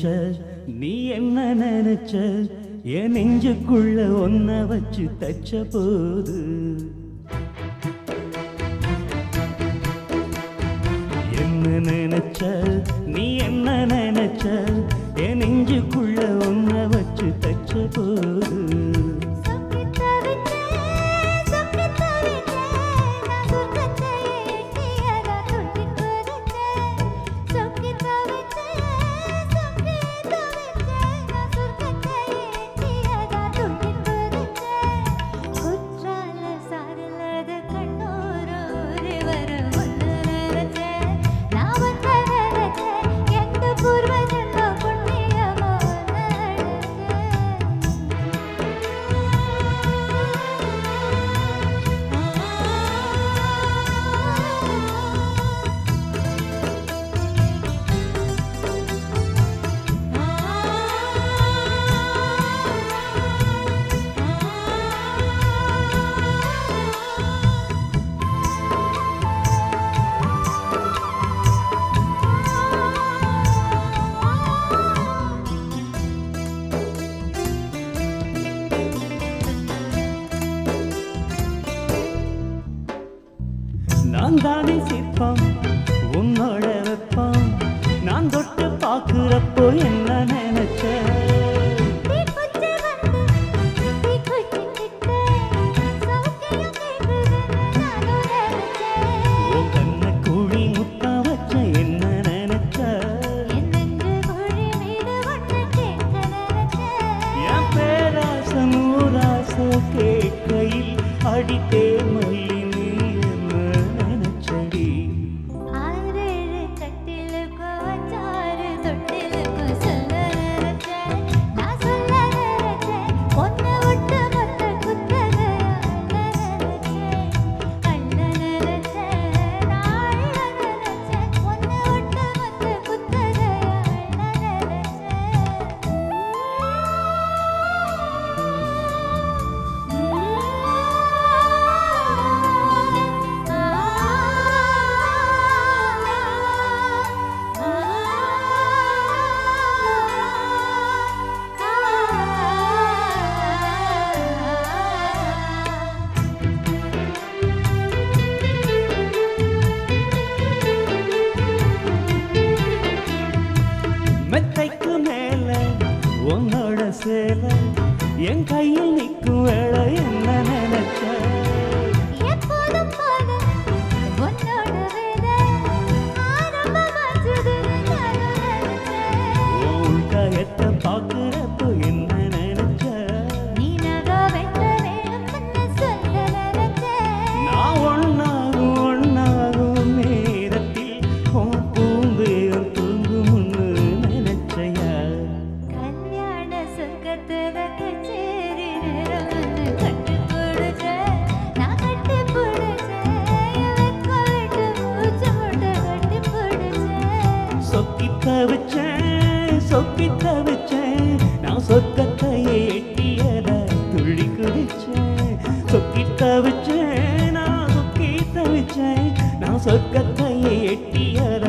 நினைச்ச நீ என்ன நினைச்ச? என் நெஞ்சுக்குள்ள ஒன்ன வச்சு தச்ச போது. என்ன நினைச்ச? நான் தானே சிற்பம். உன்னோட வெப்பம். நான் தொட்டு பார்க்குறப்போ என்ன நினைச்ச? கேட்கையில் அடித்தே மல்லி மெத்தைக்கு மேல உன்னோட சேலை என் கையில் நிற்கும் வேலை தவிச்சேன் சொக்கி தவிச்சேன் நான் சொர்க்கத்தையே எட்டியத துள்ளி குதிச்சேன் சொக்கி தவிச்சேன் நான் சொக்கி தவிச்சேன் நான் சொர்க்கத்தையே எட்டியத